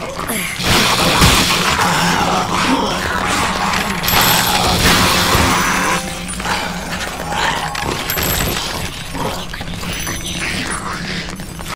Oh.